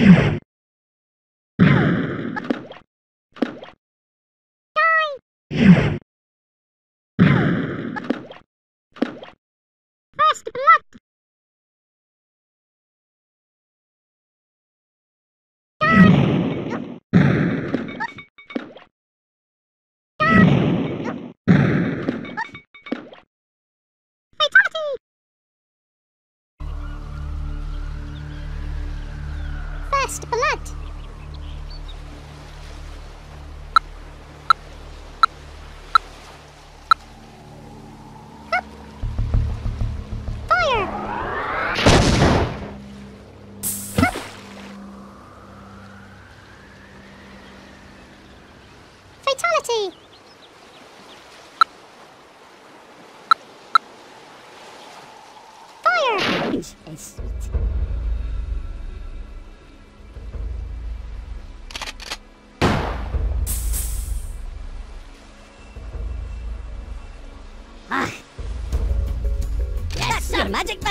Yeah. First blood. Fire. Fatality. Fire.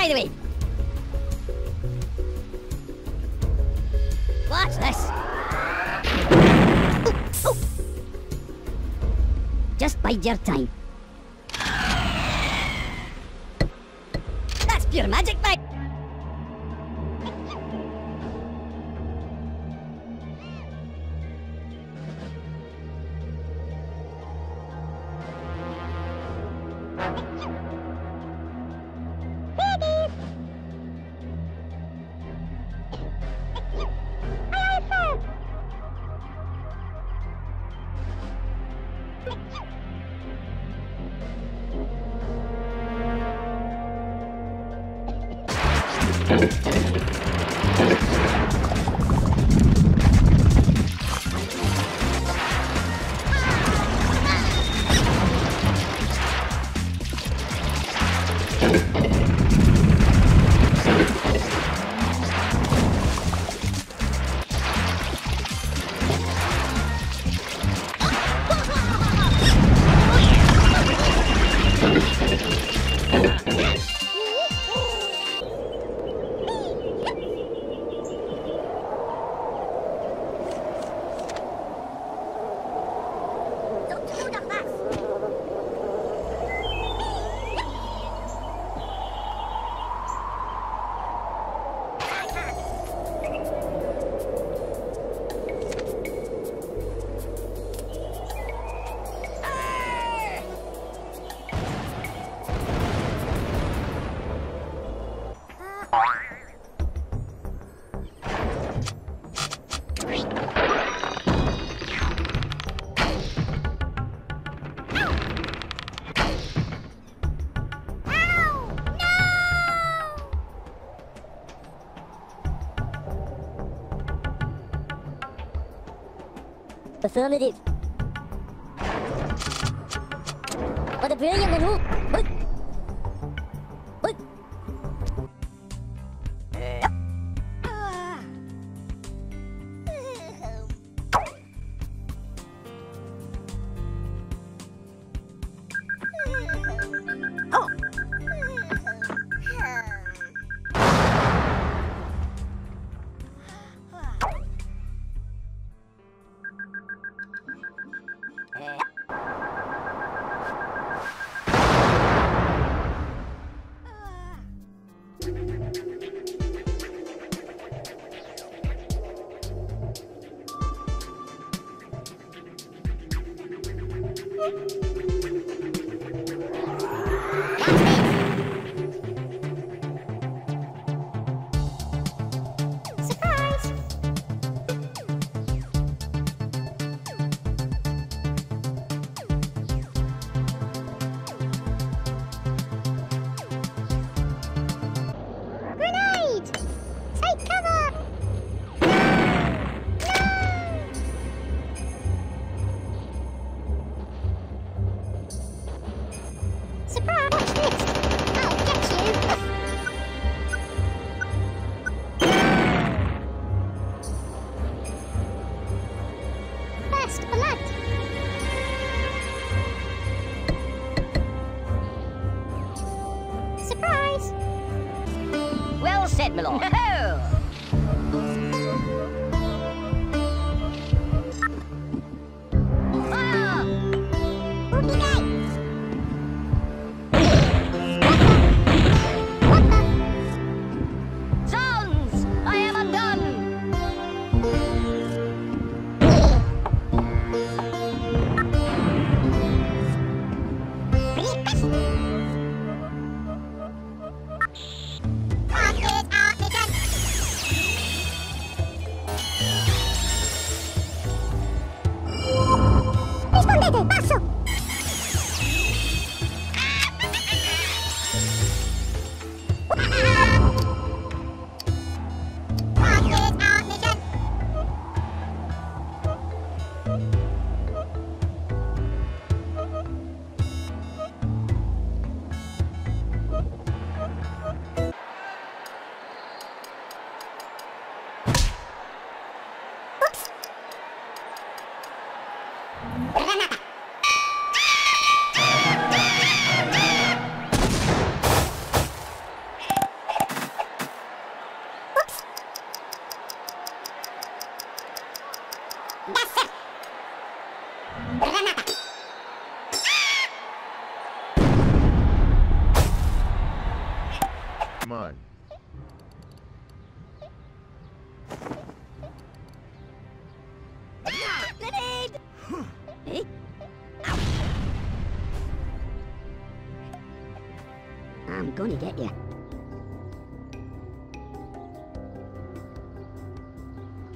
The way. Watch this. Oh, oh. Just bide your time. That's pure magic, Affirmative. the brilliant and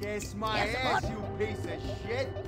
Kiss my Yes, ass, you piece of shit!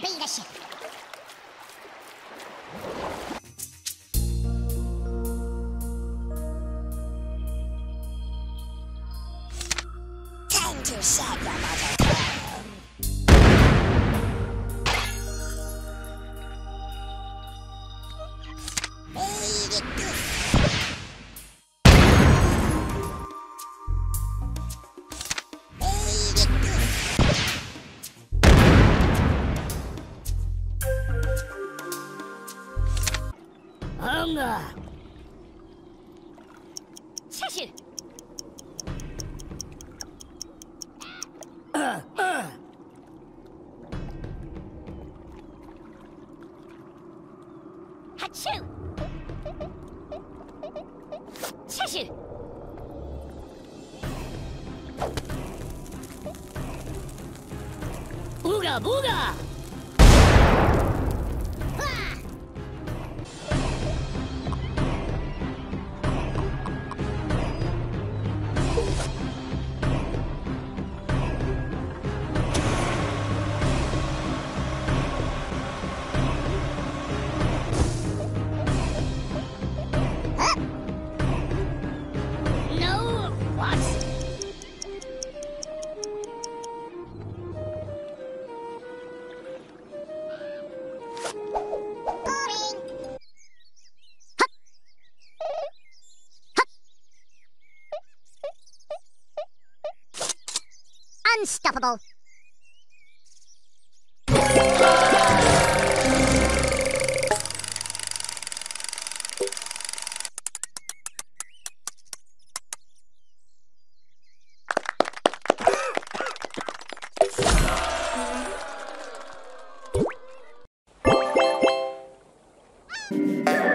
Be the Hachoo! Cheshire! Ooga booga! unstoppable. Yeah.